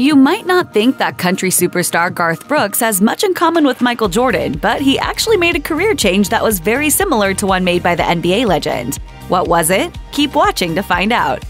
You might not think that country superstar Garth Brooks has much in common with Michael Jordan, but he actually made a career change that was very similar to one made by the NBA legend. What was it? Keep watching to find out.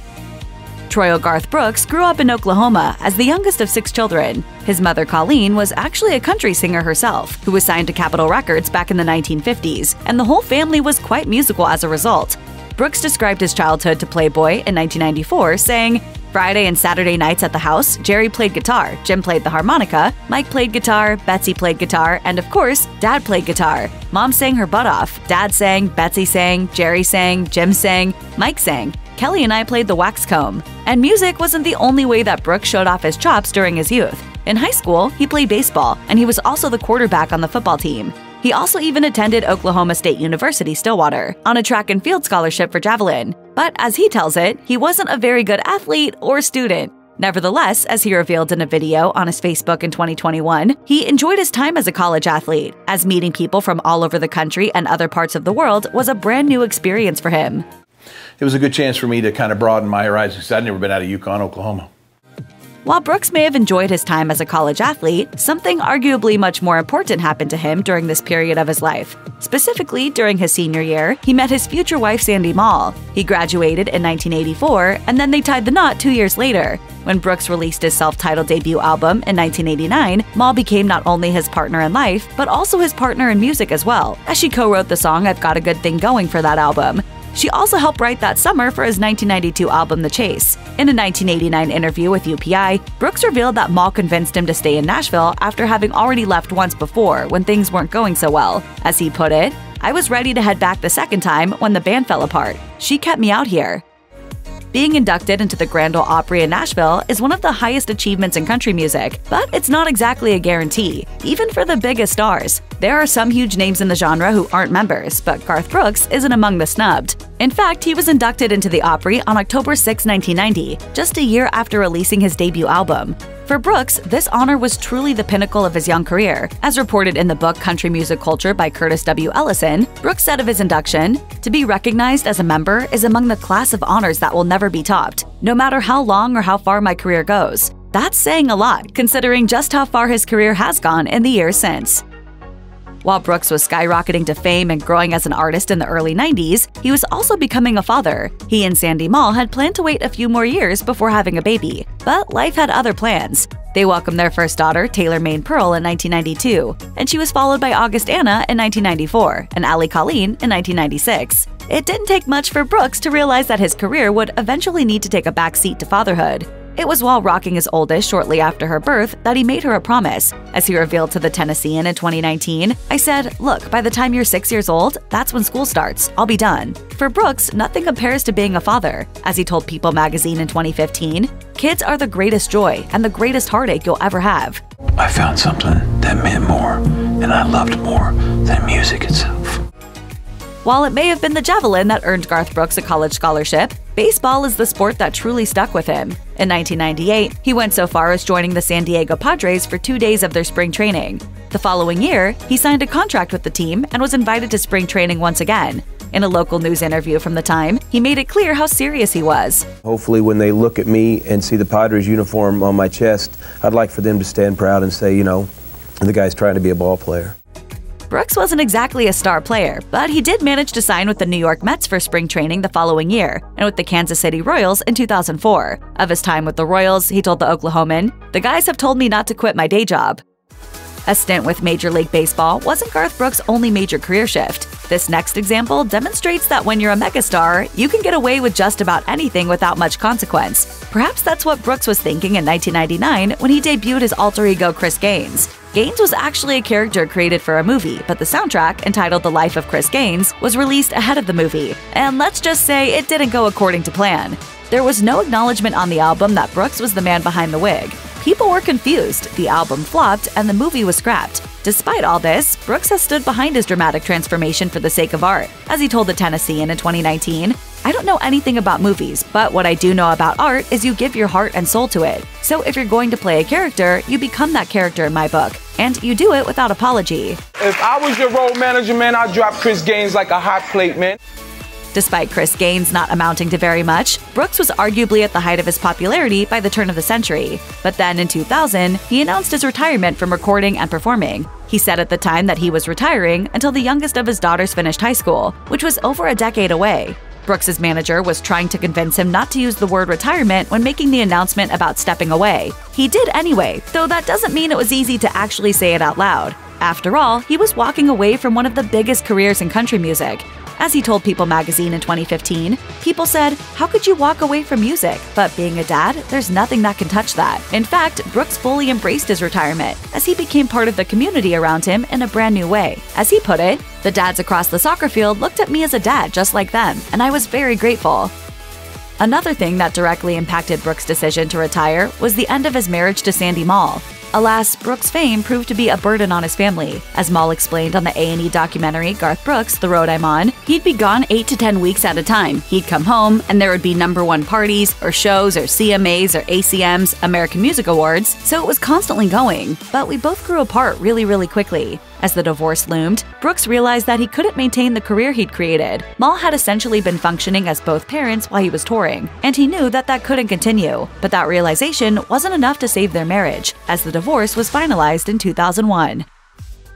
Troy Garth Brooks grew up in Oklahoma as the youngest of six children. His mother, Colleen, was actually a country singer herself, who was signed to Capitol Records back in the 1950s, and the whole family was quite musical as a result. Brooks described his childhood to Playboy in 1994, saying, Friday and Saturday nights at the house, Jerry played guitar, Jim played the harmonica, Mike played guitar, Betsy played guitar, and of course, Dad played guitar. Mom sang her butt off, Dad sang, Betsy sang, Jerry sang, Jim sang, Mike sang. Kelly and I played the wax comb. And music wasn't the only way that Brooks showed off his chops during his youth. In high school, he played baseball, and he was also the quarterback on the football team. He also even attended Oklahoma State University Stillwater on a track and field scholarship for javelin. But as he tells it, he wasn't a very good athlete or student. Nevertheless, as he revealed in a video on his Facebook in 2021, he enjoyed his time as a college athlete, as meeting people from all over the country and other parts of the world was a brand new experience for him. It was a good chance for me to kind of broaden my horizons. I'd never been out of Yukon, Oklahoma. While Brooks may have enjoyed his time as a college athlete, something arguably much more important happened to him during this period of his life. Specifically, during his senior year, he met his future wife Sandy Mahl. He graduated in 1984, and then they tied the knot two years later. When Brooks released his self titled debut album in 1989, Mahl became not only his partner in life, but also his partner in music as well, as she co wrote the song I've Got a Good Thing Going for that album. She also helped write that summer for his 1992 album The Chase. In a 1989 interview with UPI, Brooks revealed that Mahl convinced him to stay in Nashville after having already left once before when things weren't going so well. As he put it, I was ready to head back the second time when the band fell apart. She kept me out here. Being inducted into the Grand Ole Opry in Nashville is one of the highest achievements in country music, but it's not exactly a guarantee, even for the biggest stars. There are some huge names in the genre who aren't members, but Garth Brooks isn't among the snubbed. In fact, he was inducted into the Opry on October 6, 1990, just a year after releasing his debut album. For Brooks, this honor was truly the pinnacle of his young career. As reported in the book Country Music Culture by Curtis W. Ellison, Brooks said of his induction, To be recognized as a member is among the class of honors that will never be topped, no matter how long or how far my career goes. That's saying a lot, considering just how far his career has gone in the years since. While Brooks was skyrocketing to fame and growing as an artist in the early 90s, he was also becoming a father. He and Sandy Mahl had planned to wait a few more years before having a baby, but life had other plans. They welcomed their first daughter, Taylor Mayne Pearl, in 1992, and she was followed by August Anna in 1994 and Allie Colleen in 1996. It didn't take much for Brooks to realize that his career would eventually need to take a backseat to fatherhood. It was while rocking his oldest shortly after her birth that he made her a promise. As he revealed to the Tennessean in 2019, I said, Look, by the time you're six years old, that's when school starts. I'll be done. For Brooks, nothing compares to being a father. As he told People magazine in 2015, kids are the greatest joy and the greatest heartache you'll ever have. I found something that meant more, and I loved more than music itself. While it may have been the javelin that earned Garth Brooks a college scholarship, baseball is the sport that truly stuck with him. In 1998, he went so far as joining the San Diego Padres for two days of their spring training. The following year, he signed a contract with the team and was invited to spring training once again. In a local news interview from the time, he made it clear how serious he was. Hopefully, when they look at me and see the Padres uniform on my chest, I'd like for them to stand proud and say, you know, the guy's trying to be a ball player. Brooks wasn't exactly a star player, but he did manage to sign with the New York Mets for spring training the following year and with the Kansas City Royals in 2004. Of his time with the Royals, he told the Oklahoman, The guys have told me not to quit my day job. A stint with Major League Baseball wasn't Garth Brooks' only major career shift. This next example demonstrates that when you're a megastar, you can get away with just about anything without much consequence. Perhaps that's what Brooks was thinking in 1999 when he debuted his alter ego Chris Gaines. Gaines was actually a character created for a movie, but the soundtrack, entitled The Life of Chris Gaines, was released ahead of the movie. And let's just say it didn't go according to plan. There was no acknowledgement on the album that Brooks was the man behind the wig. People were confused, the album flopped, and the movie was scrapped. Despite all this, Brooks has stood behind his dramatic transformation for the sake of art. As he told the Tennessean in 2019, I don't know anything about movies, but what I do know about art is you give your heart and soul to it. So if you're going to play a character, you become that character in my book, and you do it without apology. If I was your road manager, man, I'd drop Chris Gaines like a hot plate, man. Despite Chris Gaines not amounting to very much, Brooks was arguably at the height of his popularity by the turn of the century. But then in 2000, he announced his retirement from recording and performing. He said at the time that he was retiring until the youngest of his daughters finished high school, which was over a decade away. Brooks's manager was trying to convince him not to use the word retirement when making the announcement about stepping away. He did anyway, though that doesn't mean it was easy to actually say it out loud. After all, he was walking away from one of the biggest careers in country music. As he told People magazine in 2015, people said, How could you walk away from music? But being a dad, there's nothing that can touch that. In fact, Brooks fully embraced his retirement as he became part of the community around him in a brand new way. As he put it, the dads across the soccer field looked at me as a dad just like them, and I was very grateful. Another thing that directly impacted Brooks' decision to retire was the end of his marriage to Sandy Mahl. Alas, Brooks' fame proved to be a burden on his family. As Mahl explained on the A&E documentary Garth Brooks, The Road I'm On, he'd be gone 8 to 10 weeks at a time. He'd come home, and there would be number one parties, or shows, or CMAs, or ACMs, American Music Awards, so it was constantly going. But we both grew apart really, really quickly. As the divorce loomed, Brooks realized that he couldn't maintain the career he'd created. Mahl had essentially been functioning as both parents while he was touring, and he knew that that couldn't continue. But that realization wasn't enough to save their marriage, as the divorce was finalized in 2001.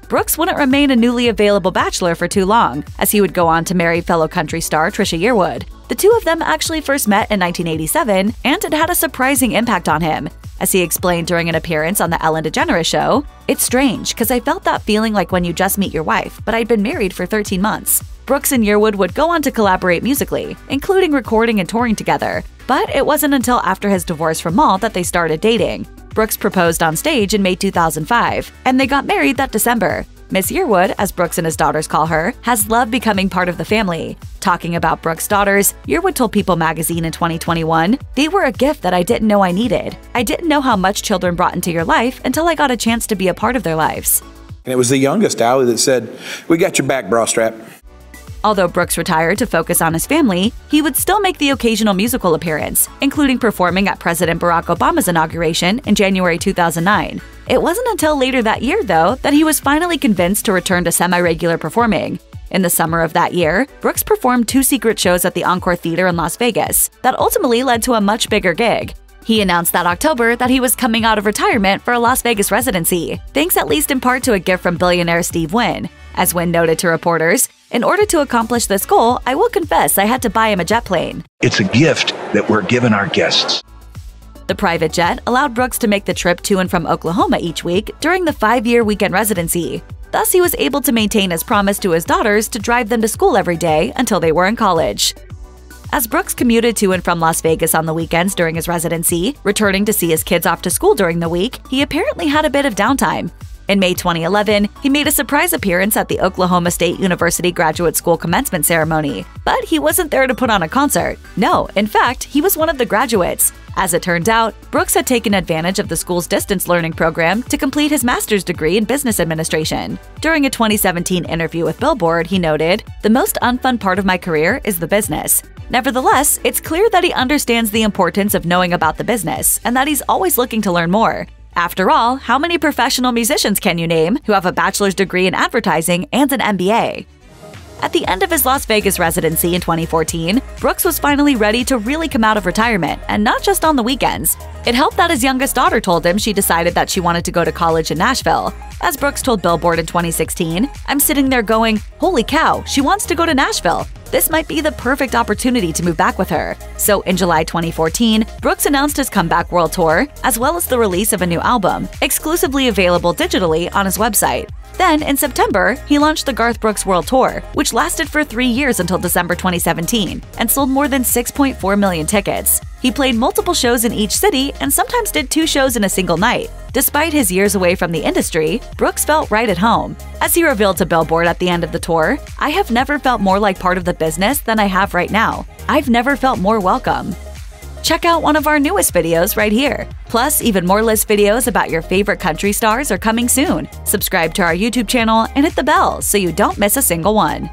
Brooks wouldn't remain a newly available bachelor for too long, as he would go on to marry fellow country star Trisha Yearwood. The two of them actually first met in 1987, and it had a surprising impact on him. As he explained during an appearance on The Ellen DeGeneres Show, it's strange because I felt that feeling like when you just meet your wife, but I'd been married for 13 months. Brooks and Yearwood would go on to collaborate musically, including recording and touring together, but it wasn't until after his divorce from Mahl that they started dating. Brooks proposed on stage in May 2005, and they got married that December. Miss Yearwood, as Brooks and his daughters call her, has loved becoming part of the family. Talking about Brooks' daughters, Yearwood told People magazine in 2021, They were a gift that I didn't know I needed. I didn't know how much children brought into your life until I got a chance to be a part of their lives. And it was the youngest, Allie, that said, We got your back, bra strap. Although Brooks retired to focus on his family, he would still make the occasional musical appearance, including performing at President Barack Obama's inauguration in January 2009. It wasn't until later that year, though, that he was finally convinced to return to semi regular performing. In the summer of that year, Brooks performed two secret shows at the Encore Theater in Las Vegas that ultimately led to a much bigger gig. He announced that October that he was coming out of retirement for a Las Vegas residency, thanks at least in part to a gift from billionaire Steve Wynn. As Wynn noted to reporters, in order to accomplish this goal, I will confess I had to buy him a jet plane. It's a gift that we're giving our guests. The private jet allowed Brooks to make the trip to and from Oklahoma each week during the five year weekend residency. Thus, he was able to maintain his promise to his daughters to drive them to school every day until they were in college. As Brooks commuted to and from Las Vegas on the weekends during his residency, returning to see his kids off to school during the week, he apparently had a bit of downtime. In May 2011, he made a surprise appearance at the Oklahoma State University Graduate School commencement ceremony. But he wasn't there to put on a concert. No, in fact, he was one of the graduates. As it turned out, Brooks had taken advantage of the school's distance learning program to complete his master's degree in business administration. During a 2017 interview with Billboard, he noted, The most unfun part of my career is the business. Nevertheless, it's clear that he understands the importance of knowing about the business and that he's always looking to learn more. After all, how many professional musicians can you name who have a bachelor's degree in advertising and an MBA? At the end of his Las Vegas residency in 2014, Brooks was finally ready to really come out of retirement, and not just on the weekends. It helped that his youngest daughter told him she decided that she wanted to go to college in Nashville. As Brooks told Billboard in 2016, I'm sitting there going, Holy cow, she wants to go to Nashville. This might be the perfect opportunity to move back with her. So in July 2014, Brooks announced his comeback world tour, as well as the release of a new album, exclusively available digitally on his website. Then, in September, he launched the Garth Brooks World Tour, which lasted for three years until December 2017 and sold more than 6.4 million tickets. He played multiple shows in each city and sometimes did two shows in a single night. Despite his years away from the industry, Brooks felt right at home. As he revealed to Billboard at the end of the tour, I have never felt more like part of the business than I have right now. I've never felt more welcome. Check out one of our newest videos right here. Plus, even more list videos about your favorite country stars are coming soon. Subscribe to our YouTube channel and hit the bell so you don't miss a single one.